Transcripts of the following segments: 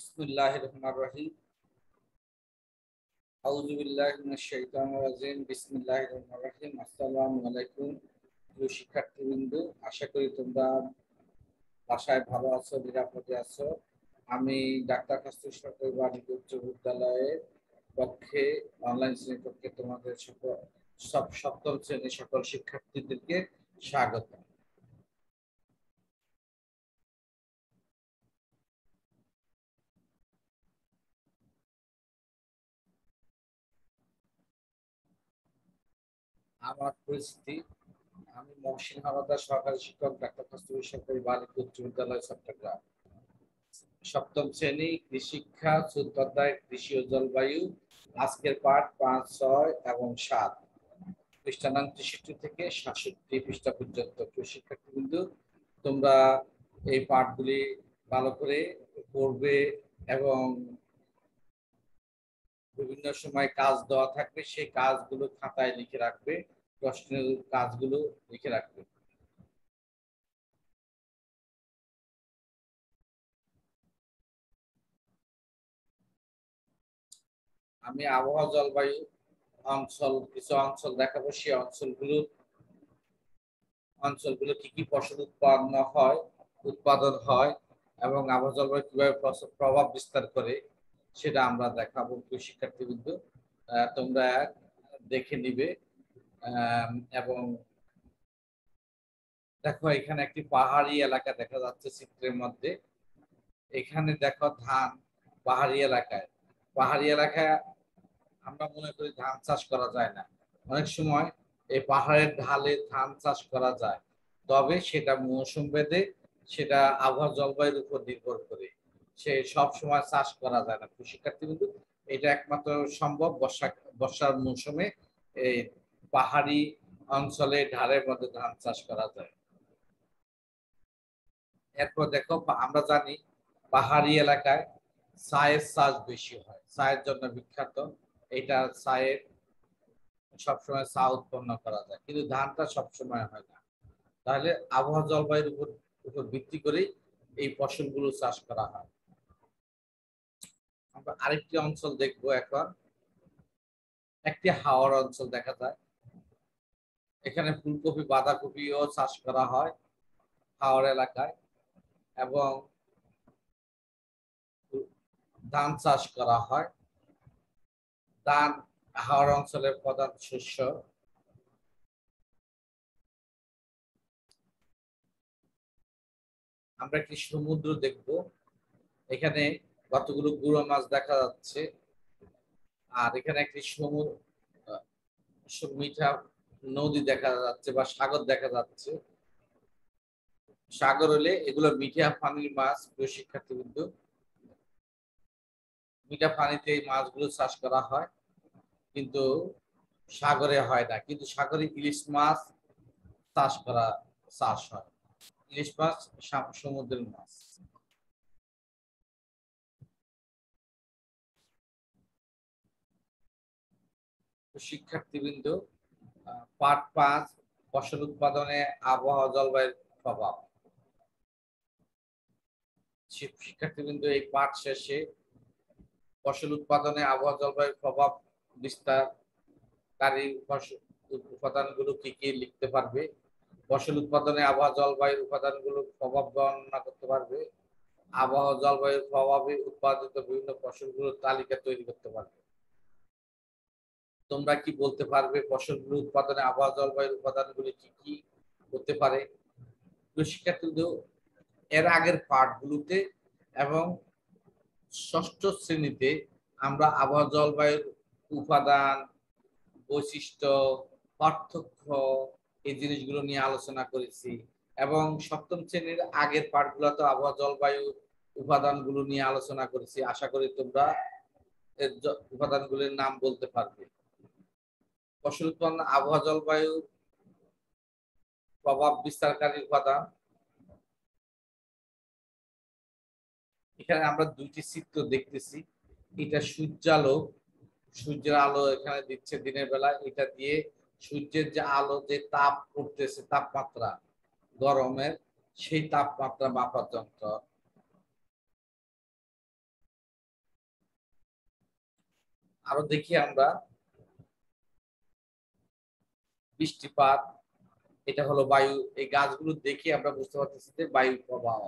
বিসমিল্লাহ রহমান রহিম। আউযু বিল্লাহি মিনাশ শাইতানির রাজিম। বিসমিল্লাহির রহমানির রহিম। আসসালামু আলাইকুম প্রিয় শিক্ষার্থীবৃন্দ। আশা করি তোমরা বাসায় ভালো আছো, নিরাপদে আছো। আমি ডাক্তার কাস্তুর সরকারি বাণিজ্য উচ্চ বিদ্যালয়ের পক্ষে অনলাইন শ্রেণির পক্ষে তোমাদের সকল সব সপ্তম শ্রেণির সকল শিক্ষার্থীদেরকে স্বাগত আমার পরিস্থিতি। আমি মহসিন হাওলাদার সহকারী শিক্ষক, ডাক্তার কস্তুরী সরকারি বালিকা উচ্চ বিদ্যালয়, চট্টগ্রাম। সপ্তম শ্রেণি কৃষিক্ষা চতুর্থ অধ্যায়, কৃষি ও জলবায়ু। আজকের পাঠ পাঁচ, ছয় এবং সাত। পৃষ্ঠানাং তেষট্টি থেকে সাতষট্টি পৃষ্ঠা পর্যন্ত। প্রিয় শিক্ষার্থীবৃন্দ, তোমরা এই পাঠগুলি ভালো করে পড়বে এবং বিভিন্ন সময় কাজ দেওয়া থাকবে, সেই কাজগুলো খাতায় লিখে রাখবে। প্রশ্নের কাজগুলো লিখে রাখবে। আমি আবহাওয়া, জলবায়ু অঞ্চল, কিছু অঞ্চল দেখাবো। সেই অঞ্চলগুলো অঞ্চলগুলো কি কি ফসল উৎপন্ন হয়, উৎপাদন হয় এবং আবহাওয়া, জলবায়ু কীভাবে প্রভাব বিস্তার করে সেটা আমরা দেখাবো। শিক্ষার্থীবৃন্দ তোমরা দেখে নিবে। এবং দেখো, এখানে একটি পাহাড়ি এলাকা দেখা যাচ্ছে চিত্রের মধ্যে। এখানে দেখো ধান, পাহাড়ি এলাকায়। পাহাড়ি এলাকায় আমরা মনে করি ধান চাষ করা যায় না। অনেক সময় এই পাহাড়ের ঢালে ধান চাষ করা যায়। তবে সেটা মৌসুম বেঁধে সেটা আবহাওয়া জলবায়ুর উপর নির্ভর করে। সে সব সময় চাষ করা যায় না। শিক্ষার্থী কিন্তু এটা একমাত্র সম্ভব বর্ষা, বর্ষার মৌসুমে এই পাহাড়ি অঞ্চলে ঢালের মধ্যে ধান চাষ করা যায়। এরপর দেখো, আমরা জানি পাহাড়ি এলাকায় চায়ের চাষ বেশি হয়। চায়ের জন্য বিখ্যাত। এটা চায়ের সবসময় চা উৎপন্ন করা যায়। কিন্তু ধানটা সবসময় হয় না। তাহলে আবহাওয়া জলবায়ুর উপর উপর ভিত্তি করেই এই ফসলগুলো চাষ করা হয়। আমরা আরেকটি অঞ্চল দেখব এখন। একটি হাওয়ার অঞ্চল দেখা যায়। এখানে ফুলকপি, বাঁধাকপিও চাষ করা হয় হাওড় এলাকায় এবং ধান চাষ করা হয়। ধান হাওড় অঞ্চলের প্রধান শস্য। আমরা একটি সমুদ্র দেখব। এখানে কতগুলো গুঁড়ো মাছ দেখা যাচ্ছে। আর এখানে একটি সমুদ্র মিঠা নদী দেখা যাচ্ছে বা সাগর দেখা যাচ্ছে। সাগর হলে এগুলো মিঠা পানির মাছ, প্রিয় শিক্ষার্থীবৃন্দ। মিঠা পানিতে মাছগুলো চাষ করা হয়, কিন্তু সাগরে হয় না। কিন্তু সাগরে ইলিশ মাছ চাষ করা, চাষ হয়। ইলিশ মাছ সমুদ্রের মাছ। শিক্ষার্থীবৃন্দ পাঠ পাঁচ, ফসল উৎপাদনে আবহাওয়া জলবায়ুর প্রভাব। শিক্ষার্থীবৃন্দ, এই পাঠ শেষে ফসল উৎপাদনে আবহাওয়া জলবায়ুর প্রভাব বিস্তারকারী উপাদানগুলো কি কি লিখতে পারবে? ফসল উৎপাদনে আবহাওয়া জলবায়ুর উপাদানগুলো প্রভাব বর্ণনা করতে পারবে। আবহাওয়া জলবায়ুর প্রভাবে উৎপাদিত বিভিন্ন ফসলগুলোর তালিকা তৈরি করতে পারবে। তোমরা কি বলতে পারবে ফসলগুলো উৎপাদনে, আবহাওয়া, জলবায়ুর উপাদানগুলি কি কি হতে পারে? শিক্ষার্থীদের এর আগের পাঠগুলোতে এবং ষষ্ঠ শ্রেণীতে আমরা আবহাওয়া, জলবায়ুর উপাদান, বৈশিষ্ট্য, পার্থক্য এই জিনিসগুলো নিয়ে আলোচনা করেছি এবং সপ্তম শ্রেণির আগের পাঠগুলোতে আবহাওয়া, জলবায়ু উপাদানগুলো নিয়ে আলোচনা করেছি। আশা করি তোমরা উপাদানগুলির নাম বলতে পারবে। ফসল উৎপন্ন আবহাওয়া জলবায়ু প্রভাব বিস্তারকারী উপাদান। এখানে আমরা দুইটি চিত্র দেখতেছি। এটা সূর্যালো, সূর্যের আলো এখানে দিচ্ছে দিনের বেলা। এটা দিয়ে সূর্যের যে আলো, যে তাপ পড়তেছে তাপমাত্রা গরমের, সেই তাপমাত্রা মাপার যন্ত্র। আরও দেখি আমরা। বৃষ্টিপাত, এটা হলো বায়ু, এই গাছগুলো দেখে আমরা বুঝতে পারতেছি যে বায়ু প্রবাহ।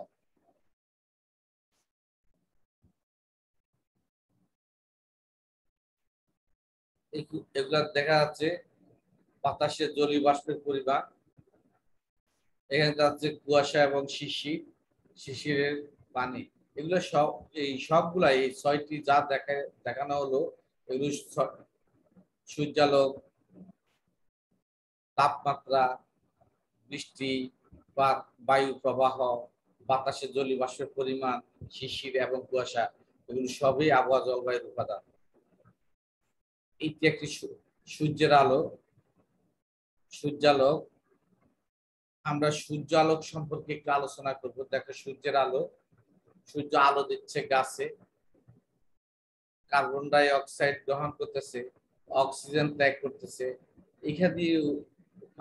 এগুলা দেখা যাচ্ছে বাতাসে জলীয় বাষ্পের পরিবার এখানে যাচ্ছে কুয়াশা এবং শিশির শিশিরের পানি। এগুলো সব, এই সবগুলা এই ছয়টি যা দেখা দেখানো হলো। এগুলো সূর্যালোক তাপমাত্রা, বৃষ্টি বা বায়ু প্রবাহ বাতাসে জলীয় বাষ্পের পরিমাণ শিশির এবং কুয়াশা, এগুলো সবই আবহাওয়া জলবায়ুর উপাদান। এটি একটি সূর্যের আলো। সূর্যালোক, আমরা সূর্য আলোক সম্পর্কে একটু আলোচনা করব। দেখো, সূর্যের আলো, সূর্য আলো দিচ্ছে গাছে। কার্বন ডাই অক্সাইড গ্রহণ করতেছে, অক্সিজেন ত্যাগ করতেছে। এখানে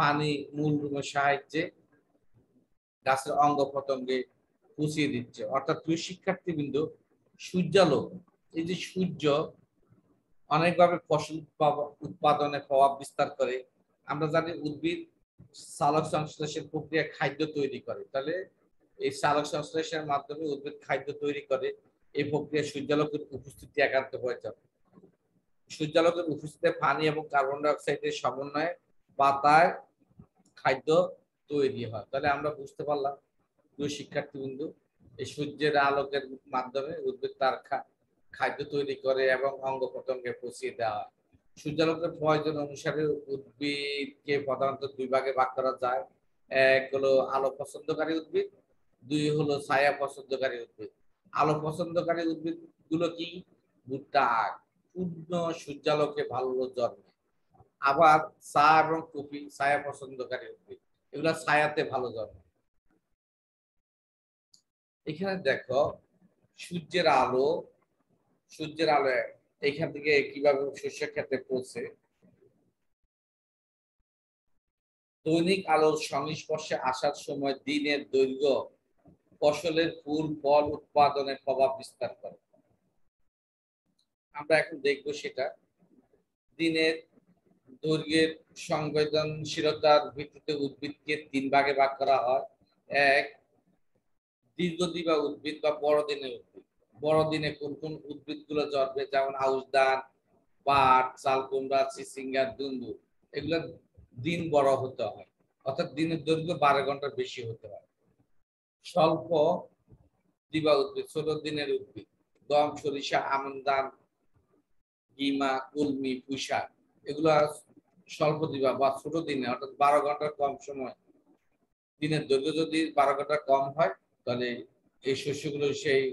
পানি মূল সাহায্যে গাছের অঙ্গ প্রত্যঙ্গে পুষিয়ে দিচ্ছে। অর্থাৎ তুই শিক্ষার্থীবৃন্দ, সূর্যালোক, এই যে সূর্য অনেকভাবে ফসল উৎপাদনে প্রভাব বিস্তার করে। আমরা জানি উদ্ভিদ সালক সংশ্লেষের প্রক্রিয়া খাদ্য তৈরি করে। তাহলে এই সালক সংশ্লেষের মাধ্যমে উদ্ভিদ খাদ্য তৈরি করে। এই প্রক্রিয়া সূর্যালোকের উপস্থিতি একান্ত যাবে। সূর্যালোকের উপস্থিতিতে পানি এবং কার্বন ডাইঅক্সাইডের সমন্বয়ে পাতায় খাদ্য তৈরি হয়। তাহলে আমরা বুঝতে পারলাম, প্রিয় শিক্ষার্থীবৃন্দু, এই সূর্যের আলোকের মাধ্যমে উদ্ভিদ তার খাদ্য তৈরি করে এবং অঙ্গ প্রত্যঙ্গে পৌঁছিয়ে দেওয়া হয়। সূর্যালোকের প্রয়োজন অনুসারে উদ্ভিদকে প্রধানত দুই ভাগে ভাগ করা যায়। এক হলো আলো পছন্দকারী উদ্ভিদ, দুই হলো ছায়া পছন্দকারী উদ্ভিদ। আলো পছন্দকারী উদ্ভিদগুলো কি? ভুট্টা, আখ। পূর্ণ সূর্যালোকে ভালো জন্মে। আবার চা এবং কফি ছায়া পছন্দকারী উদ্ভিদ। এগুলা ছায়াতে ভালো জন্মে। এখানে দেখো, সূর্যের আলো সূর্যের আলো এখান থেকে কীভাবে শস্য ক্ষেত্রে পৌঁছে দৈনিক আলোর সংস্পর্শে আসার সময় দিনের দৈর্ঘ্য ফসলের ফুল, ফল উৎপাদনে প্রভাব বিস্তার করে। আমরা এখন দেখব সেটা। দিনের দৈর্ঘ্যের সংবেদনশীলতার ভিত্তিতে উদ্ভিদকে তিন ভাগে ভাগ করা হয়। এক দীর্ঘদিবা উদ্ভিদ বা বড়দিনের উদ্ভিদ। বড়দিনে কোন কোন উদ্ভিদগুলো জন্মে? যেমন আউশ ধান পাট চাল কুমড়া চিচিঙ্গা দুন্দু এগুলো দিন বড় হতে হয়। অর্থাৎ দিনের দৈর্ঘ্য বারো ঘণ্টার বেশি হতে হয়। স্বল্প দিবা উদ্ভিদ ছোট দিনের উদ্ভিদ। গম, সরিষা, আমন ধান কুলমি পুষা এগুলো স্বল্প দিবা বা ছোট দিনে, অর্থাৎ বারো ঘণ্টার কম সময়, দিনের দৈর্ঘ্য যদি বারো ঘণ্টা কম হয়, তাহলে এই শস্যগুলো সেই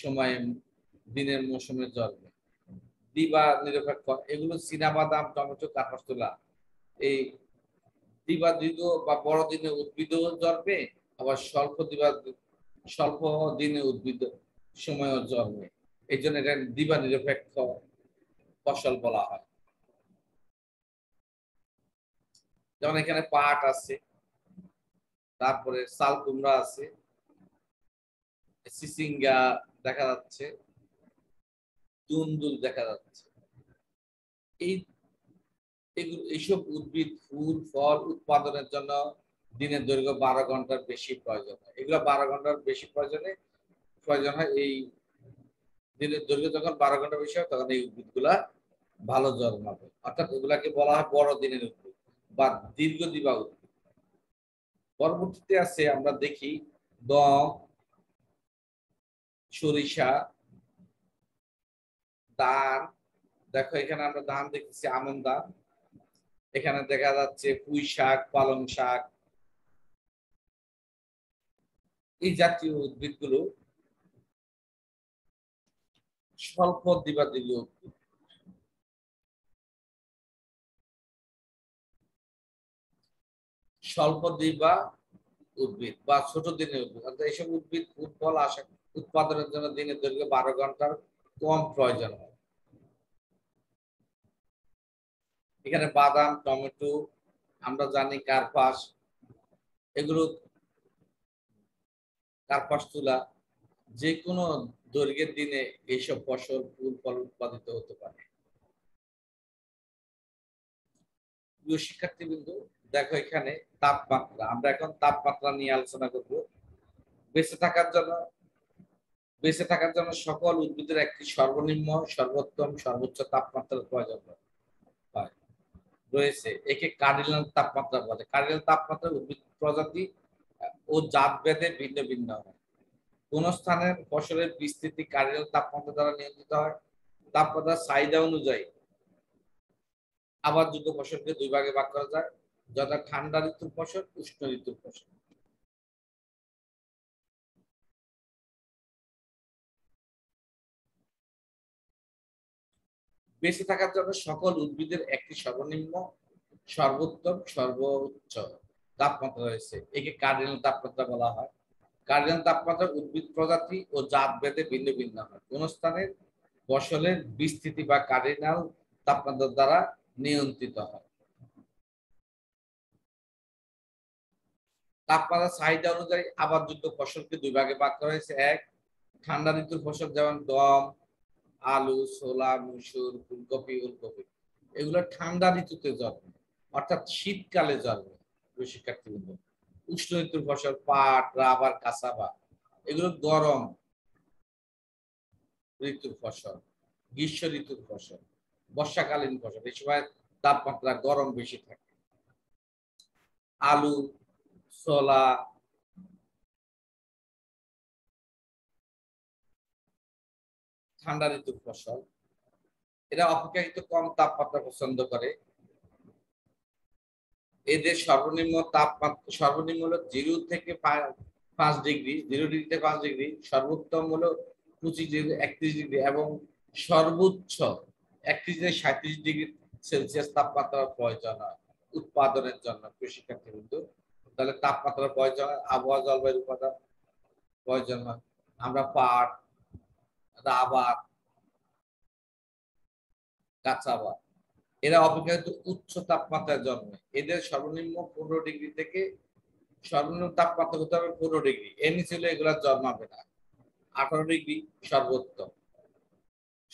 সময়ে, দিনের মৌসুমে জন্মে। দিবা নিরপেক্ষ, এগুলো বাদাম টমেটো কাপড় তোলা, এই দিবা দীর্ঘ বা বড় দিনে উদ্ভিদ জন্মে, আবার স্বল্প দিবা, স্বল্প দিনে উদ্ভিদ সময়ও জন্মে। এই জন্য এটা দিবা নিরপেক্ষ ফসল বলা হয়। যেমন এখানে পাট আছে, তারপরে সাল কুমড়া আছে, সিসিঙ্গা দেখা যাচ্ছে, দুন্দুল দেখা যাচ্ছে। এই এইসব উদ্ভিদ, ফুল, ফল উৎপাদনের জন্য দিনের দৈর্ঘ্য বারো ঘণ্টার বেশি প্রয়োজন হয়। এগুলো বারো ঘণ্টার বেশি প্রয়োজনে, প্রয়োজন হয় এই দিনের দৈর্ঘ্য যখন বারো ঘণ্টা বেশি হয়, তখন এই উদ্ভিদগুলা ভালো জন্মাবে। অর্থাৎ এগুলাকে বলা হয় বড় দিনের উদ্ভিদ। বা দীর্ঘ দিবা পরবর্তীতে আছে, আমরা দেখি দম সরিষা ধান দেখো, এখানে আমরা ধান দেখতেছি আমন ধান এখানে দেখা যাচ্ছে পুঁই শাক, পালং শাক। এই জাতীয় উদ্ভিদগুলো স্বল্প দিবাদিবী উদ্ভিদ। স্বল্প দিবা উদ্ভিদ বা ছোট দিনের উদ্ভিদ। অর্থাৎ এইসব উদ্ভিদ ফুটফল আসা উৎপাদনের জন্য দিনের দৈর্ঘ্য বারো ঘণ্টার কম প্রয়োজন হয়। এখানে বাদাম, টমেটো, আমরা জানি কার্পাস, এগুলো কার্পাস তুলা যে কোনো দৈর্ঘ্যের দিনে এইসব ফসল, ফুল, ফল উৎপাদিত হতে পারে। প্রিয় শিক্ষার্থীবৃন্দ, দেখো এখানে তাপমাত্রা, আমরা এখন তাপমাত্রা নিয়ে আলোচনা করব। বেঁচে থাকার জন্য, বেঁচে থাকার জন্য সকল উদ্ভিদের একটি সর্বনিম্ন, সর্বোত্তম, সর্বোচ্চ তাপমাত্রার প্রয়োজন হয়। রয়েছে, একে কার্ডিনাল তাপমাত্রা বলে। কার্ডিনাল তাপমাত্রা উদ্ভিদ প্রজাতি ও জাত ভেদে ভিন্ন ভিন্ন হয়। কোন স্থানের ফসলের বিস্তৃতি কার্ডিনাল তাপমাত্রা দ্বারা নিয়ন্ত্রিত হয়? তাপমাত্রার চাহিদা অনুযায়ী আবার আবাদযোগ্য ফসলকে দুই ভাগে ভাগ করা যায়। যথা ঠান্ডা ঋতুর ফসল, উষ্ণ ঋতুর ফসল। বেঁচে থাকার জন্য সকল উদ্ভিদের একটি সর্বনিম্ন, সর্বোত্তম, সর্বোচ্চ তাপমাত্রা রয়েছে। একে কার্ডিনাল তাপমাত্রা বলা হয়। কার্ডিনাল তাপমাত্রা উদ্ভিদ প্রজাতি ও জাত ভেদে ভিন্ন ভিন্ন হয়। কোন স্থানের ফসলের বিস্তৃতি বা কার্ডিনাল তাপমাত্রা দ্বারা নিয়ন্ত্রিত হয়। তাপমাত্রা চাহিদা অনুযায়ী আবাদযোগ্য ফসলকে দুই ভাগে ভাগ করা হয়েছে। এক, ঠান্ডা ঋতুর ফসল যেমন গম, আলু, ছোলা, মুসুর, ফুলকপি, ওলকপি, এগুলো ঠান্ডা ঋতুতে জন্মে, অর্থাৎ শীতকালে জন্মে শিক্ষার্থীবৃন্দ। উষ্ণ ঋতুর ফসল পাট, রাবার কাঁচাবা এগুলো গরম ঋতুর ফসল, গ্রীষ্ম ঋতুর ফসল, বর্ষাকালীন ফসল, এই সময় তাপমাত্রা গরম বেশি থাকে। আলু ছোলা ঠান্ডা ঋতুর ফসল। এরা অপেক্ষাকৃত কম তাপমাত্রা পছন্দ করে। এদের সর্বনিম্ন তাপমাত্রা, সর্বনিম্ন হলো জিরো থেকে পাঁচ ডিগ্রি, জিরো ডিগ্রি থেকে পাঁচ ডিগ্রি, সর্বোত্তম হলো পঁচিশ ডিগ্রি, একত্রিশ ডিগ্রি এবং সর্বোচ্চ একত্রিশ থেকে সাঁত্রিশ ডিগ্রি সেলসিয়াস তাপমাত্রার প্রয়োজন হয় উৎপাদনের জন্য কৃষিক্ষেত্রে কিন্তু। তাহলে তাপমাত্রার প্রয়োজন আবহাওয়া জলবায়ুর উপাদান প্রয়োজন হয় আমরা পাট, রাবার কাঁচাবাদ এরা অপেক্ষাকৃত উচ্চ তাপমাত্রায় জন্মে। এদের সর্বনিম্ন পনেরো ডিগ্রি থেকে সর্বনিম্ন তাপমাত্রা হতে হবে পনেরো ডিগ্রি। এর নিচে হলে এগুলা জন্মাবে না। আঠারো ডিগ্রি সর্বোত্তম।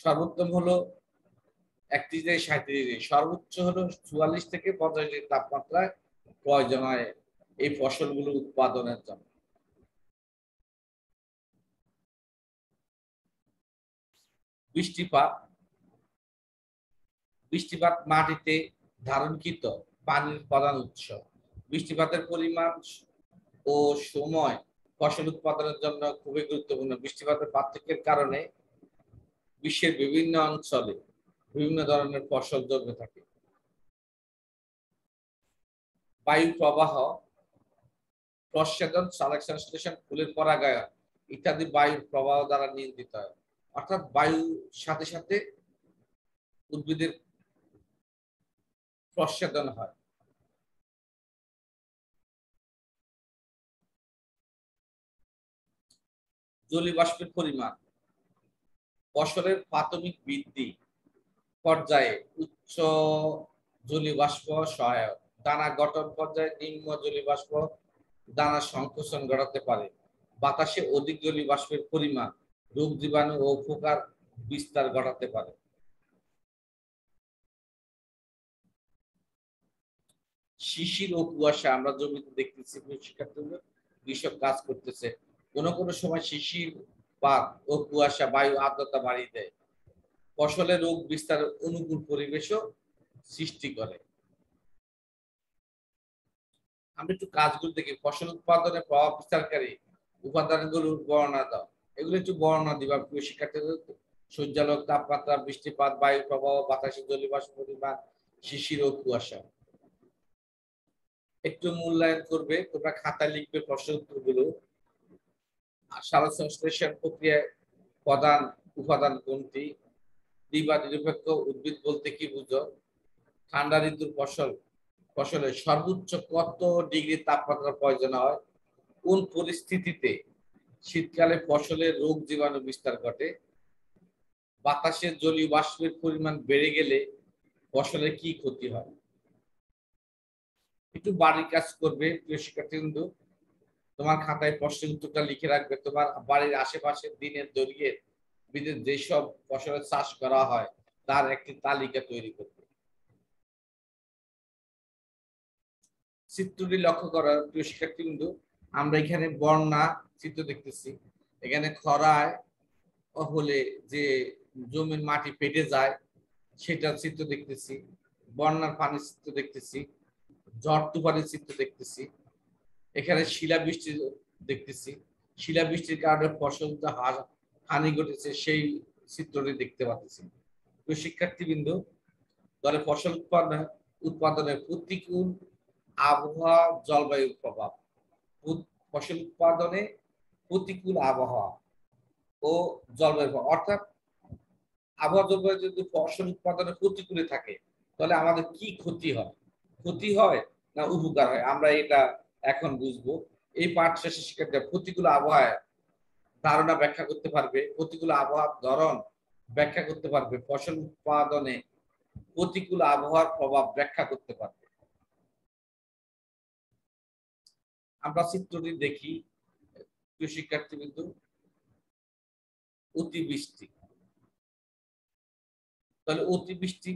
সর্বোত্তম হলো একত্রিশ থেকে সাঁত্রিশ ডিগ্রি। সর্বোচ্চ হলো চুয়াল্লিশ থেকে পঞ্চাশ ডিগ্রি তাপমাত্রায় প্রয়োজন হয়। এই ফসলগুলো উৎপাদনের জন্য। বৃষ্টিপাত বৃষ্টিপাত মাটিতে ধারণকৃত পানির প্রধান উৎস। বৃষ্টিপাতের পরিমাণ ও সময় ফসল উৎপাদনের জন্য খুবই গুরুত্বপূর্ণ। বৃষ্টিপাতের পার্থক্যের কারণে বিশ্বের বিভিন্ন অঞ্চলে বিভিন্ন ধরনের ফসল জন্মে থাকে। বায়ু প্রবাহ প্রসেদন সালেকশন স্টেশন ফুলের পরাগায়ন। ইত্যাদি বায়ুর প্রবাহ দ্বারা নিয়ন্ত্রিত হয়। অর্থাৎ বায়ুর সাথে সাথে উদ্ভিদের প্রসেদন হয়। জলীয়বাষ্পের পরিমাণ, ফসলের প্রাথমিক বৃদ্ধি, পর্যায়ে উচ্চ জলীয়বাষ্প সহায়ক, দানা গঠন পর্যায়ে নিম্ন জলীয়বাষ্প দানা সংকোচন ঘটাতে পারে। বাতাসে অধিক জলি বাষ্পের পরিমাণ রোগ জীবাণু ও উপকার বিস্তার ঘটাতে পারে। শিশির ও কুয়াশা আমরা জমিতে দেখতেছি শিক্ষার্থীগুলো কৃষক কাজ করতেছে। কোনো কোনো সময় শিশির পাত ও কুয়াশা, বায়ু আর্দ্রতা বাড়িয়ে দেয়। ফসলের রোগ বিস্তার অনুকূল পরিবেশও সৃষ্টি করে। আমরা একটু কাজগুলো দেখি। ফসল উৎপাদনে প্রভাব বিস্তারকারী উপাদানগুলোর বর্ণনা দাও। এগুলো একটু বর্ণনা দিবা। প্রিয় শিক্ষার্থীদের সূর্যালোক, তাপমাত্রা, বৃষ্টিপাত, বায়ু প্রবাহ, বাতাসে জলীয়বাষ্প পরিমাণ, শিশির ও কুয়াশা। একটু মূল্যায়ন করবে, তোমরা খাতা লিখবে প্রশ্ন উত্তরগুলো। আর সারা সংশ্লেষণ প্রক্রিয়ায় প্রধান উপাদান কোনটি? দ্বিবা নিরপেক্ষ উদ্ভিদ বলতে কি বুঝো? ঠান্ডা ঋতুর ফসল ফসলের সর্বোচ্চ কত ডিগ্রি তাপমাত্রা প্রয়োজন হয়? কোন পরিস্থিতিতে শীতকালে ফসলের রোগ জীবাণু বিস্তার ঘটে? বাতাসের জলীয় বাষ্পের পরিমাণ বেড়ে গেলে ফসলের কি ক্ষতি হয়? একটু বাড়ির কাজ করবে, প্রিয় কিন্তু তোমার খাতায় প্রশ্নের উত্তরটা লিখে রাখবে। তোমার বাড়ির আশেপাশে দিনের দৈর্ঘ্যের বিদেশ যেসব ফসলের চাষ করা হয়, তার একটি তালিকা তৈরি করবে। চিত্রটি লক্ষ্য করা প্রিয় শিক্ষার্থী বিন্দু আমরা এখানে বন্যা চিত্র দেখতেছি। এখানে খরায় হলে যে জমির মাটি পেটে যায় সেটা চিত্র দেখতেছি। বন্যার পানির চিত্র দেখতেছি। ঝড় তুফানের চিত্র দেখতেছি। এখানে শিলাবৃষ্টি দেখতেছি। শিলাবৃষ্টির কারণে ফসল হানি ঘটেছে, সেই চিত্রটি দেখতে পাচ্ছি। শিক্ষার্থীবৃন্দ, দলে ফসল উৎপাদন উৎপাদনের প্রতিকূল আবহাওয়া জলবায়ু প্রভাব ফসল উৎপাদনে প্রতিকূল আবহাওয়া ও জলবায়ু অর্থাৎ আবহাওয়া জলবায়ু যদি ফসল উৎপাদনে প্রতিকূলে থাকে, তাহলে আমাদের কি ক্ষতি হয়? ক্ষতি হয় না উপকার হয়? আমরা এটা এখন বুঝব। এই পাঠ শেষে শিক্ষার্থীরা প্রতিকূল আবহাওয়ায় ধারণা ব্যাখ্যা করতে পারবে, প্রতিকূল আবহাওয়ার ধরন ব্যাখ্যা করতে পারবে, ফসল উৎপাদনে প্রতিকূল আবহাওয়ার প্রভাব ব্যাখ্যা করতে পারবে। আমরা চিত্রটি দেখি শিক্ষার্থী কিন্তু অতিবৃষ্টি। তাহলে অতিবৃষ্টি,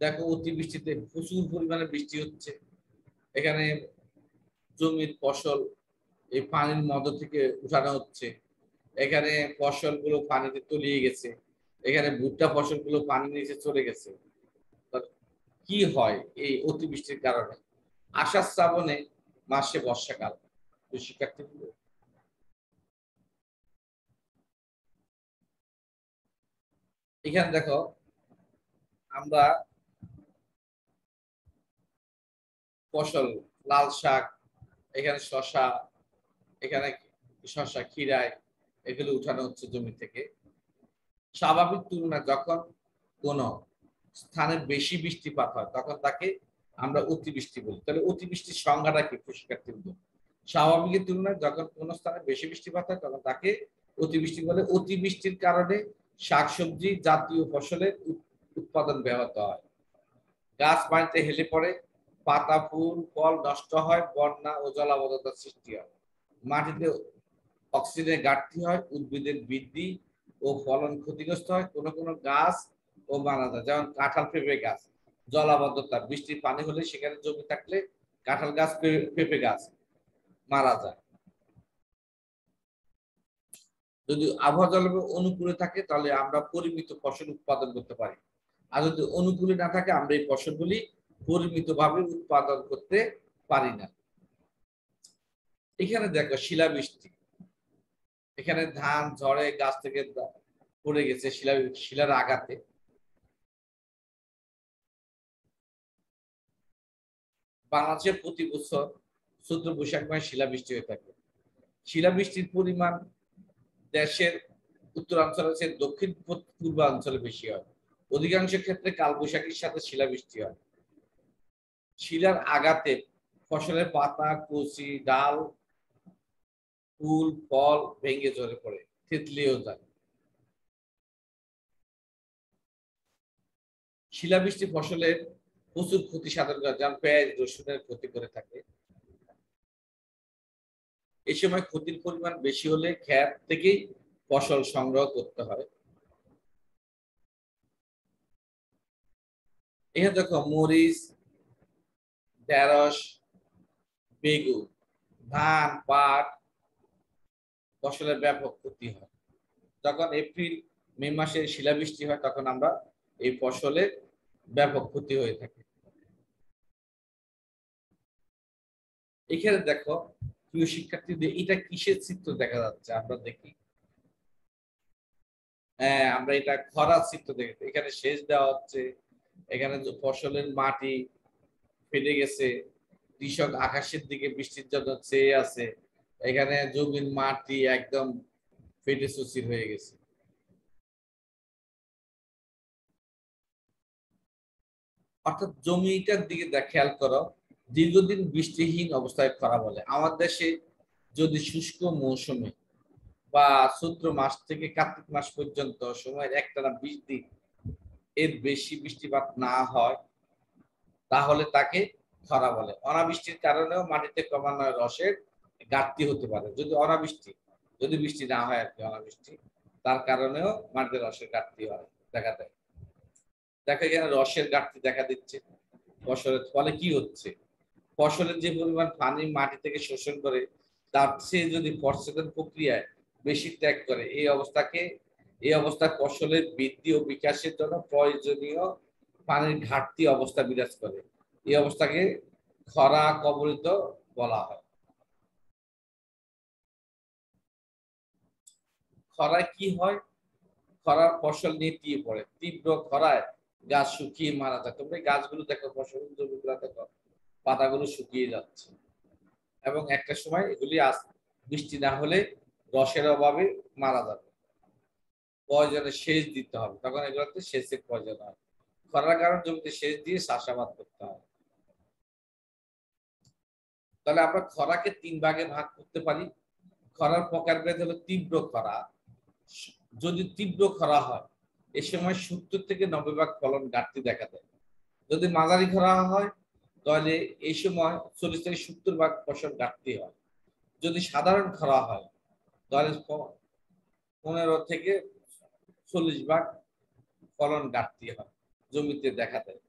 দেখো অতিবৃষ্টিতে প্রচুর পরিমাণে বৃষ্টি হচ্ছে। এখানে জমির ফসল, এই পানির মধ্য থেকে উঠানো হচ্ছে। এখানে ফসলগুলো পানিতে তলিয়ে গেছে। এখানে ভুট্টা ফসলগুলো পানি নিচে চলে গেছে। কি হয় এই অতিবৃষ্টির কারণে? আষাঢ় শ্রাবণে, মাসে বর্ষাকাল। শিক্ষার্থীগুলো এখানে দেখো, আমরা ফসল, লাল শাক, এখানে শশা এখানে শশা খিরায় এগুলো উঠানো হচ্ছে জমি থেকে। স্বাভাবিক তুলনায় যখন কোন স্থানে বেশি বৃষ্টিপাত হয়, তখন তাকে আমরা অতিবৃষ্টি বলি। তাহলে অতিবৃষ্টির সংজ্ঞাটা কি? শিক্ষার্থী স্বাভাবিকের তুলনায় যখন কোন স্থানে বেশি বৃষ্টিপাত হয়, তখন তাকে অতিবৃষ্টি বলে। অতিবৃষ্টির কারণে শাকসবজি জাতীয় ফসলের উৎপাদন ব্যাহত হয়। গাছ পানিতে হেলে পড়ে, পাতা, ফুল, ফল নষ্ট হয়, বন্যা ও জলাবদ্ধতার সৃষ্টি হয়। মাটিতে অক্সিজেনের ঘাটতি হয়, উদ্ভিদের বৃদ্ধি ও ফলন ক্ষতিগ্রস্ত হয়। কোনো কোনো গাছ ও মারা যায় যেমন কাঁঠাল পেঁপে গাছ, জলাবদ্ধতা, বৃষ্টির পানি হলে সেখানে জমি থাকলে কাঁঠাল গাছ পেঁপে গাছ মারা যায়। যদি আবহাওয়া জলবায়ু অনুকূলে থাকে, তাহলে আমরা পরিমিত ফসল উৎপাদন করতে পারি। আর যদি অনুকূলে না থাকে, আমরা এই ফসলগুলি পরিমিত ভাবে উৎপাদন করতে পারি না। এখানে দেখো শিলাবৃষ্টি। এখানে ধান, ঝড়ে, গাছ থেকে পড়ে গেছে শিলা শিলার আঘাতে। বাংলাদেশে প্রতি বছর চৈত্র বৈশাখ মাসে শিলাবৃষ্টি হয়ে থাকে। শিলাবৃষ্টির পরিমাণ দেশের উত্তরাঞ্চলে দক্ষিণ পূর্বাঞ্চলে বেশি হয়। অধিকাংশ ক্ষেত্রে কালবৈশাখীর সাথে শিলাবৃষ্টি হয়। শিলার আঘাতে ফসলের পাতা কচি ডাল, ফুল, ফল ভেঙে ঝরে পড়ে, থেতলিও যায়। শিলাবৃষ্টি ফসলের প্রচুর ক্ষতি সাধন করে, যেমন পেঁয়াজ, রসুনের ক্ষতি করে থাকে। এই সময় ক্ষতির পরিমাণ বেশি হলে খ্যাত থেকেই ফসল সংগ্রহ করতে হয়। এখানে দেখো, মরিচ, ঢেঁড়স, বেগুন, ধান, পাট ফসলের ব্যাপক ক্ষতি হয়। যখন এপ্রিল, মে মাসে শিলাবৃষ্টি হয়, তখন আমরা এই ফসলের ব্যাপক ক্ষতি হয়ে থাকে। এখানে দেখো প্রিয় শিক্ষার্থীদের, এটা কিসের চিত্র দেখা যাচ্ছে? আমরা দেখি। হ্যাঁ আমরা এটা খরা চিত্র দেখি। এখানে সেচ দেওয়া হচ্ছে, এখানে ফসলের মাটি ফেটে গেছে, কৃষক আকাশের দিকে বৃষ্টির জন্য চেয়ে আছে, এখানে জমির মাটি একদম ফেটে সুচির হয়ে গেছে। অর্থাৎ জমিটার দিকে খেয়াল করো দীর্ঘদিন বৃষ্টিহীন অবস্থায় খরা বলে, আমার দেশে যদি শুষ্ক মৌসুমে বা চৈত্র মাস থেকে কার্তিক মাস পর্যন্ত সময়ের একটানা বিশ দিন এর বেশি বৃষ্টিপাত না হয়, তাহলে তাকে খরা বলে। অনাবৃষ্টির কারণেও মাটিতে ক্রমান্বয়ে রসের ঘাটতি হতে পারে। যদি অনাবৃষ্টি, যদি বৃষ্টি না হয় আর কি অনাবৃষ্টি, তার কারণেও মাটিতে রসের ঘাটতি হয়, দেখা দেয় দেখা এখানে রসের ঘাটতি দেখা দিচ্ছে ফসলের ফলে কি হচ্ছে? ফসলের যে পরিমাণ পানি মাটি থেকে শোষণ করে, তার চেয়ে যদি ফসলের প্রক্রিয়ায় বেশি ত্যাগ করে, এই অবস্থাকে, এই অবস্থা ফসলের বৃদ্ধি ও বিকাশের জন্য প্রয়োজনীয় পানির ঘাটতি অবস্থা বিরাজ করে। এই অবস্থাকে খরা কবলিত বলা হয়। খরায় কি হয়? খরার ফসল নিয়ে পড়ে তীব্র খরায় গাছ শুকিয়ে মারা যায়। তোমরা গাছগুলো দেখো, ফসল জমিগুলো দেখো। পাতাগুলো শুকিয়ে যাচ্ছে। এবং একটা সময় এগুলি আস, বৃষ্টি না হলে রসের অভাবে মারা যাবে। প্রয়োজনে সেচ দিতে হবে। তখন এগুলোতে সেচের প্রয়োজন হয়। খরার কারণ জমিতে সেচ দিয়ে চাষাবাদ করতে হয়। তাহলে আমরা খরাকে তিন ভাগে ভাগ করতে পারি। খরার প্রকারভেদ হলো তীব্র খরা। যদি তীব্র খরা হয়, এ সময় সত্তর থেকে নব্বই ভাগ ফলন ঘাটতি দেখা দেয়। যদি মাঝারি খরা হয় তাহলে এই সময় চল্লিশ থেকে সত্তর ভাগ ফসল ঘাটতি হয়। যদি সাধারণ খরা হয় তাহলে পনেরো থেকে চল্লিশ ভাগ ফলন ঘাটতি হয় জমিতে দেখা দেয়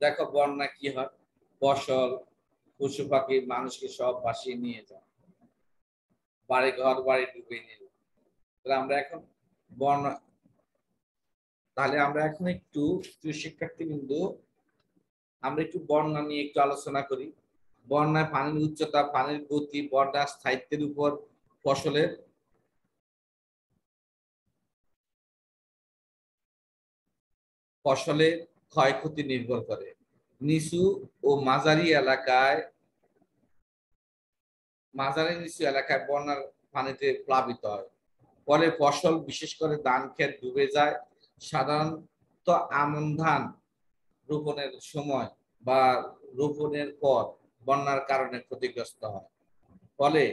দেখো বন্যা কি হয়? ফসল, পশু পাখি মানুষকে সব ভাসিয়ে নিয়ে যায়। বাড়ি ঘর বাড়ি ডুবে নিয়ে তাহলে আমরা এখন বন্যা তাহলে আমরা এখন একটু শিক্ষার্থী বিন্দু আমরা একটু বন্যা নিয়ে একটু আলোচনা করি। বন্যায় পানির উচ্চতা, পানির গতি বন্যার স্থায়িত্বের উপর ফসলের ফসলের ক্ষয়ক্ষতি নির্ভর করে। নিচু ও মাঝারি এলাকায়, মাঝারি নিচু এলাকায় বন্যার পানিতে প্লাবিত হয়। ফলে ফসল, বিশেষ করে ধান, ক্ষেত ডুবে যায়। সাধারণত আমন ধান রোপণের সময় বা রোপণের পর বন্যার কারণে ক্ষতিগ্রস্ত হয়। ফলে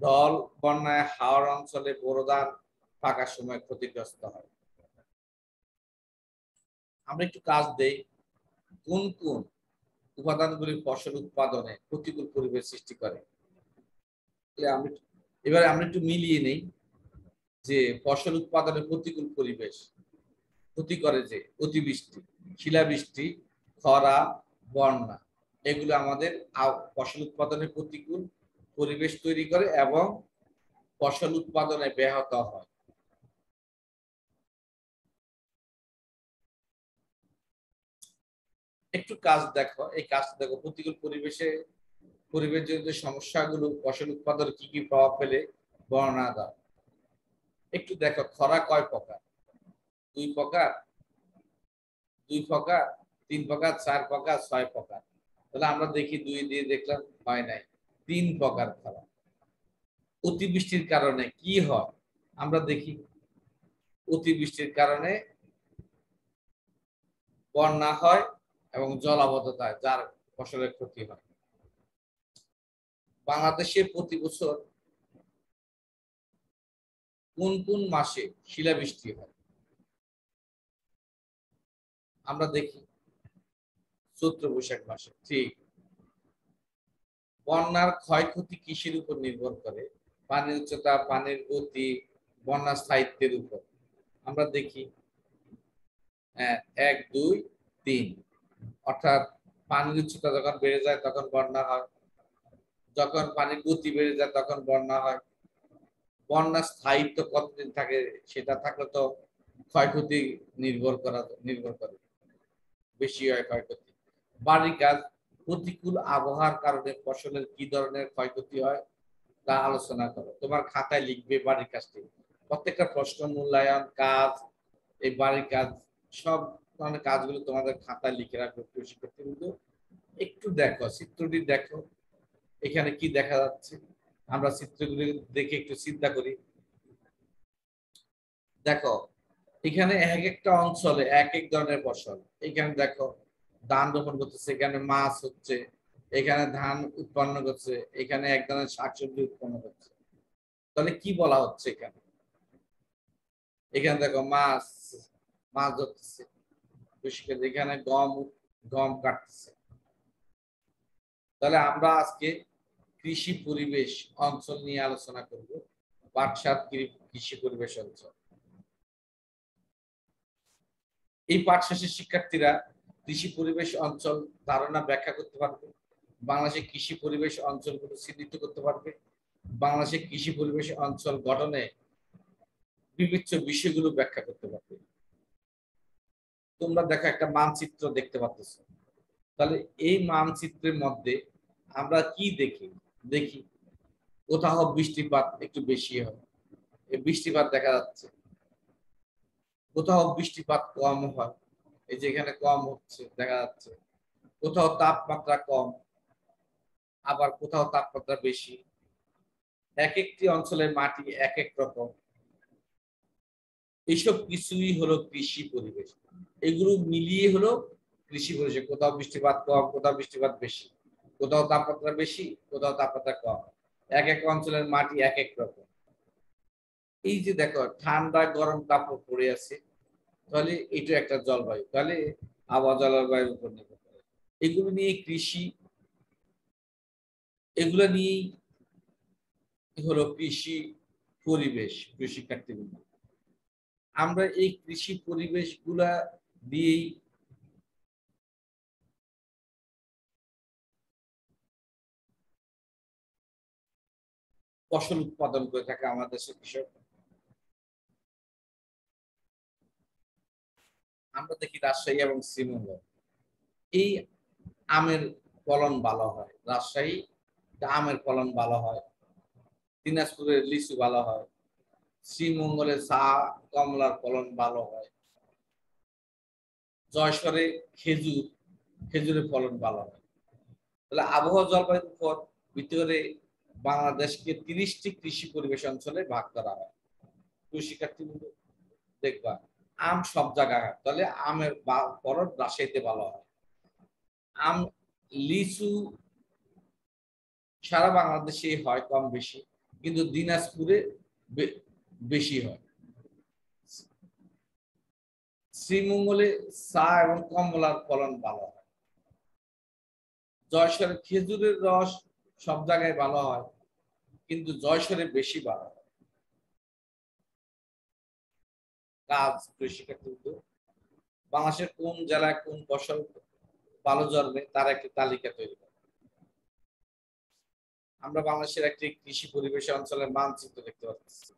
ঢল বন্যায় হাওড় অঞ্চলে বড় ধান পাকার সময় ক্ষতিগ্রস্ত হয়। আমরা একটু কাজ দেই, কোন কোন উপাদানগুলি ফসল উৎপাদনে প্রতিকূল পরিবেশ সৃষ্টি করে? এবারে আমরা একটু মিলিয়ে নেই যে ফসল উৎপাদনের প্রতিকূল পরিবেশ ক্ষতি করে যে অতিবৃষ্টি, শিলাবৃষ্টি, খরা, বন্যা, এগুলো আমাদের ফসল উৎপাদনে প্রতিকূল পরিবেশ তৈরি করে এবং ফসল উৎপাদনে ব্যাহত হয়। একটু কাজ দেখো, এই কাজটা দেখো, প্রতিকূল পরিবেশে, পরিবেশজনিত সমস্যাগুলো, ফসল উৎপাদনে কি কি প্রভাব ফেলে, বর্ণনা দাও। একটু দেখো, খরা কয় প্রকার? দুই প্রকার দুই প্রকার, তিন প্রকার, চার প্রকার, ছয় প্রকার। তাহলে আমরা দেখি দুই দিয়ে দেখলাম হয় নাই। তিন প্রকার খরা অতিবৃষ্টির কারণে কি হয়? আমরা দেখি। অতিবৃষ্টির কারণে বন্যা হয় এবং জলাবদ্ধতায় যার ফসলের ক্ষতি হয়। বাংলাদেশে প্রতি বছর কোন কোন মাসে শিলাবৃষ্টি হয়? আমরা দেখি। চৈত্র বৈশাখ মাসে। ঠিক। বন্যার ক্ষয়ক্ষতি কৃষির উপর নির্ভর করে? পানির উচ্চতা, পানির গতি, বন্যার স্থায়িত্বের উপর। আমরা দেখি। এক, দুই, তিন। অর্থাৎ পানির উচ্চতা যখন বেড়ে যায় তখন বন্যা হয়। যখন পানির গতি বেড়ে যায় তখন বন্যা হয়। বন্যার স্থায়িত্ব কতদিন থাকে সেটা থাকলে তো ক্ষয়ক্ষতি নির্ভর করা, নির্ভর করে। বেশি হয় ক্ষয়ক্ষতি। বাড়ির কাজ প্রতিকূল আবহাওয়ার কারণে ফসলের কি ধরনের ক্ষয়ক্ষতি হয়, তা আলোচনা করো। তোমার খাতায় লিখবে বাড়ির কাজটি। প্রত্যেকটা প্রশ্ন, মূল্যায়ন, কাজ, এই বাড়ির কাজ, সব ধরনের কাজগুলো তোমাদের খাতায় লিখে রাখবে শিক্ষার্থী কিন্তু একটু দেখো, চিত্রটি দেখো। এখানে কি দেখা যাচ্ছে? আমরা চিত্রগুলি দেখে একটু চিন্তা করি। দেখো এখানে এক একটা অঞ্চলে এক এক ধরনের ফসল। এখানে দেখো, ধান রোপণ করতেছে, এখানে মাছ হচ্ছে, এখানে ধান উৎপন্ন করছে, এখানে এক ধরনের শাকসবজি উৎপন্ন করছে। তাহলে কি বলা হচ্ছে এখানে? এখানে দেখো মাছ মাছ ধরতেছে। এখানে গম গম কাটতেছে। তাহলে আমরা আজকে কৃষি পরিবেশ অঞ্চল নিয়ে আলোচনা করব পাটসাদ কৃষি পরিবেশ অঞ্চল। এই পাঠ শেষের শিক্ষার্থীরা কৃষি পরিবেশ অঞ্চল ধারণা ব্যাখ্যা করতে পারবে, বাংলাদেশের কৃষি পরিবেশ অঞ্চলগুলো চিহ্নিত করতে পারবে, বাংলাদেশের কৃষি পরিবেশ অঞ্চল গঠনে বিভিন্ন বিষয়গুলো ব্যাখ্যা করতে পারবে। তোমরা দেখো একটা মানচিত্র দেখতে পাচ্ছ তাহলে এই মানচিত্রের মধ্যে আমরা কি দেখি? দেখি কোথাও বৃষ্টিপাত একটু বেশি হয়, এই বৃষ্টিপাত দেখা যাচ্ছে। কোথাও বৃষ্টিপাত কম হয়, এই যে এখানে কম হচ্ছে, দেখা যাচ্ছে। কোথাও তাপমাত্রা কম, আবার কোথাও তাপমাত্রা বেশি। এক একটি অঞ্চলের মাটি এক এক রকম। এইসব কিছুই হলো কৃষি পরিবেশ। এগুলো মিলিয়ে হলো কৃষি পরিবেশ। কোথাও বৃষ্টিপাত কম, কোথাও বৃষ্টিপাত বেশি। কোথাও তাপমাত্রা বেশি, কোথাও তাপমাত্রা কম। এক এক অঞ্চলের মাটি এক এক রকম। এই যে দেখো, ঠান্ডা গরম কাপড় পরে আছে, তাহলে এটা একটা জলবায়ু। তাহলে আবহাওয়া জলবায়ুর উপর নির্ভর করে। এগুলো নিয়ে কৃষি, এগুলো নিয়েই হলো কৃষি পরিবেশ কৃষি শিক্ষার্থীবৃন্দ আমরা এই কৃষি পরিবেশগুলা দিয়েই ফসল উৎপাদন করে থাকে আমাদের দেশের কৃষক আমরা দেখি রাজশাহী এবং শ্রীমঙ্গল। এই আমের ফলন ভালো হয়। রাজশাহী আমের ফলন ভালো হয়। দিনাজপুরের লিচু ভালো হয়। শ্রীমঙ্গলের চা, কমলার ফলন ভালো হয়। জয়সরে খেজুর, খেজুরের ফলন ভালো হয়। তাহলে আবহাওয়া জলবায়ুর উপর ভিত্তি করে বাংলাদেশকে তিরিশটি কৃষি পরিবেশ অঞ্চলে ভাগ করা হয়। কৃষিকার্থী দেখবা। আম সব জায়গায় তাহলে আমের ফলন রাজশাহীতে ভালো হয়। আম, লিচু সারা বাংলাদেশে হয় কম বেশি, কিন্তু দিনাজপুরে বেশি হয়। শ্রীমঙ্গলে চা এবং কমলার ফলন ভালো হয়। জয়সরে খেজুরের রস সব জায়গায় ভালো হয়, কিন্তু জয়সরে বেশি ভালো হয়। কাজ, কৃষিক্ষেত্রে বাংলাদেশের কোন জেলায় কোন ফসল ভালো জন্মে তার একটি তালিকা তৈরি করে। আমরা বাংলাদেশের একটি কৃষি পরিবেশ অঞ্চলের মানচিত্র দেখতে পাচ্ছি।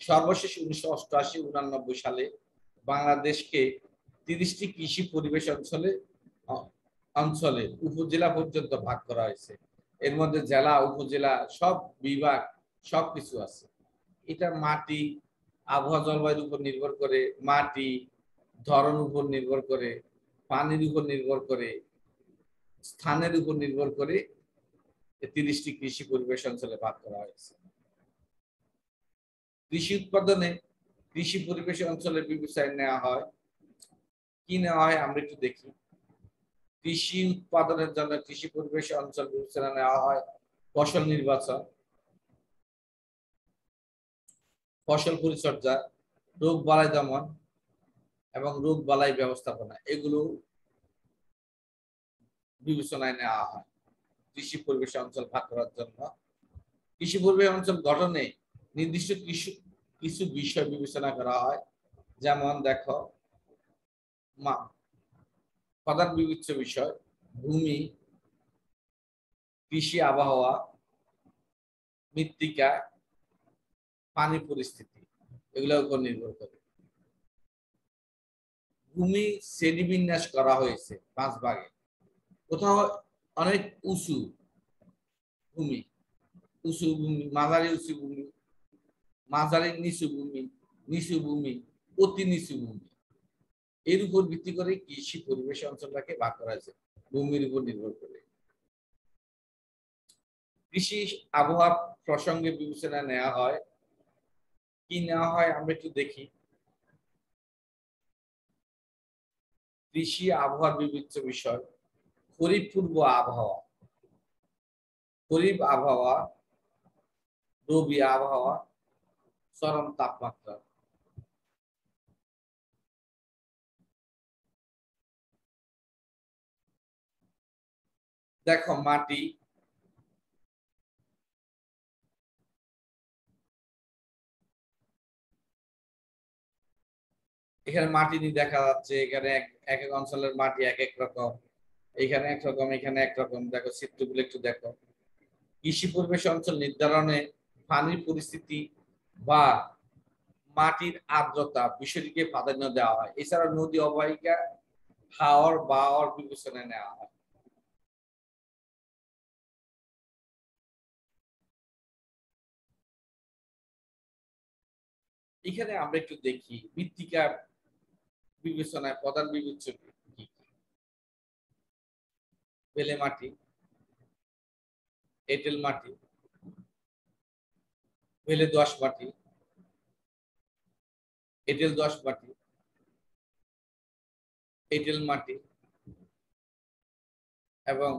সর্বশেষ উনিশশো অষ্টআশি উনানব্বই সালে বাংলাদেশকে তিরিশটি কৃষি পরিবেশ অঞ্চলে অঞ্চলে উপজেলা পর্যন্ত ভাগ করা হয়েছে। এর মধ্যে জেলা, উপজেলা সব বিভাগ সব কিছু আছে। এটা মাটি আবহাওয়া জলবায়ুর উপর নির্ভর করে, মাটি, ধরন উপর নির্ভর করে, পানির উপর নির্ভর করে, স্থানের উপর নির্ভর করে তিরিশটি কৃষি পরিবেশ অঞ্চলে ভাগ করা হয়েছে। কৃষি উৎপাদনে কৃষি পরিবেশ অঞ্চলের বিবেচনায় নেওয়া হয়। কি নেওয়া হয় আমরা একটু দেখি। কৃষি উৎপাদনের জন্য কৃষি পরিবেশ অঞ্চল বিবেচনা নেওয়া হয় ফসল নির্বাচন। ফসল পরিচর্যা, রোগ বালাই দমন এবং রোগ বালাই ব্যবস্থাপনা, এগুলো বিবেচনায় নেওয়া হয়। কৃষি পরিবেশ অঞ্চল ভাগ করার জন্য। কৃষি পরিবেশ অঞ্চল গঠনে নির্দিষ্ট কৃষি কিছু বিষয় বিবেচনা করা হয়। যেমন দেখো, মা, প্রধান বিবেচ্য বিষয়, ভূমি, কৃষি আবহাওয়া, মৃত্তিকা পানি পরিস্থিতি, এগুলোর উপর নির্ভর করে। ভূমি শ্রেণীবিন্যাস করা হয়েছে পাঁচ ভাগে কোথাও অনেক উঁচু ভূমি উঁচু ভূমি, মাঝারি উঁচু ভূমি, মাঝারি নিচু ভূমি নিচু ভূমি, অতি নিচু ভূমি। এর উপর ভিত্তি করে কৃষি পরিবেশ অঞ্চলটাকে ভাগ করা হয়েছে, ভূমির উপর নির্ভর করে। কৃষি আবহাওয়া প্রসঙ্গে বিবেচনা নেওয়া হয় কি নেওয়া হয় আমরা একটু দেখি। কৃষি আবহাওয়ার বিবিধ বিষয়। খরিফ পূর্ব আবহাওয়া। খরিফ আবহাওয়া, রবি আবহাওয়া, চরম তাপমাত্রা। দেখো মাটি এখানে মাটি নিয়ে দেখা যাচ্ছে, এখানে এক এক এক অঞ্চলের মাটি এক এক রকম। এখানে একরকম এখানে একরকম দেখো চিত্রগুলো একটু দেখো। কৃষি পরিবেশ অঞ্চল নির্ধারণে পানির পরিস্থিতি বা মাটির আর্দ্রতা বিষয়টিকে প্রাধান্য দেওয়া হয়। এছাড়া নদী অববাহিকা হাওয়ার বাওয়ার বিবেচনায় নেওয়া হয়। এখানে আমরা একটু দেখি মৃত্তিকা বিবেচনায়, প্রধান বিবেচ্য কি? বেলে মাটি, এঁটেল মাটি, বেলে দোয়াশ মাটি, এঁটেল দোয়াশ মাটি, এঁটেল মাটি এবং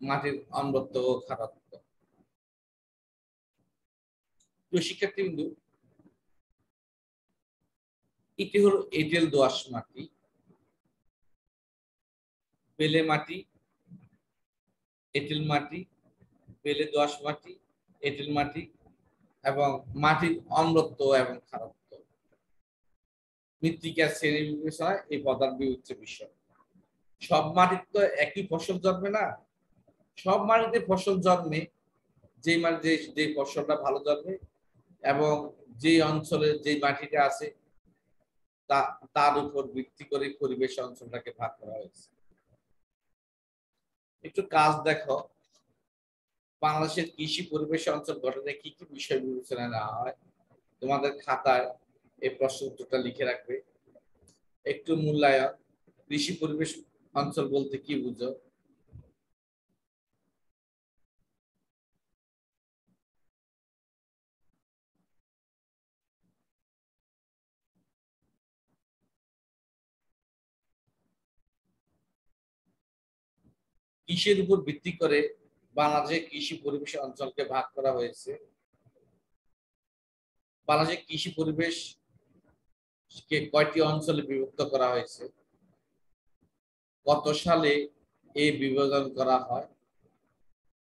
মাটির অম্লত্ব ও খারত্ব প্রিয় এটি হলো এঁটেল দোয়াশ মাটি, বেলে মাটি, এঁটেল মাটি, বেলে দোয়াশ মাটি, এঁটেল মাটি এবং মাটির অম্লত্ব এবং খারত্ব। মৃত্তিকার শ্রেণি বিবেচনায় এই পদার্থ বিউচ্চ বিষয়। সব মাটির তো একই ফসল জন্মে না? সব মাটিতে ফসল জন্মে যে মাটি যে ফসলটা ভালো জন্মে এবং যে অঞ্চলে যে মাটিটা আছে তার উপর ভিত্তি করে পরিবেশ অঞ্চলটাকে ভাগ করা হয়েছে। একটু কাজ দেখো। বাংলাদেশের কৃষি পরিবেশ অঞ্চল গঠনে কি কি বিষয় বিবেচনা নেওয়া হয়? তোমাদের খাতায় এই প্রশ্ন উত্তরটা লিখে রাখবে। একটু মূল্যায়ন। কৃষি পরিবেশ অঞ্চল বলতে কি বুঝো? কৃষির উপর ভিত্তি করে বাংলাদেশে কৃষি পরিবেশ অঞ্চলকে ভাগ করা হয়েছে? বাংলাদেশের কৃষি পরিবেশ কে কয়টি অঞ্চলে বিভক্ত করা হয়েছে? কত সালে এই বিভাজন করা হয়?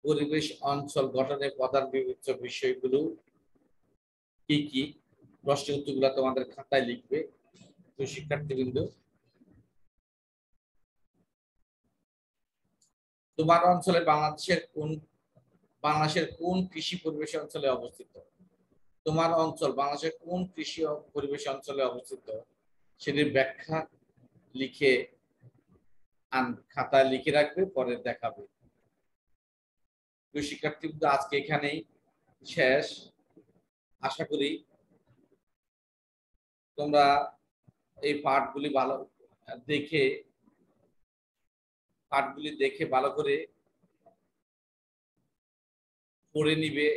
পরিবেশ অঞ্চল গঠনে প্রধান বিবেচ্য বিষয়গুলো কি কি? প্রশ্ন উত্তরগুলো তোমাদের খাতায় লিখবে। তো শিক্ষার্থীবৃন্দ তোমার অঞ্চলে বাংলাদেশের কোন বাংলাদেশের কোন কৃষি পরিবেশ অঞ্চলে অবস্থিত? তোমার অঞ্চল বাংলাদেশের কোন কৃষি পরিবেশ অঞ্চলে অবস্থিত? সেটির ব্যাখ্যা লিখে আন, খাতায় লিখে রাখবে, পরে দেখাবে। শিক্ষার্থী আজকে এখানেই শেষ। আশা করি তোমরা এই পাঠগুলি ভালো দেখে পাঠগুলি দেখে ভালো করে পড়ে নিবে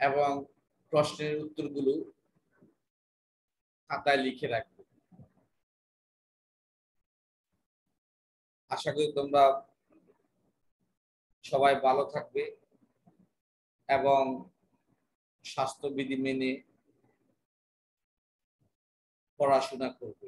এবং প্রশ্নের উত্তরগুলো খাতায় লিখে রাখবে। আশা করি তোমরা সবাই ভালো থাকবে এবং স্বাস্থ্যবিধি মেনে পড়াশোনা করবে।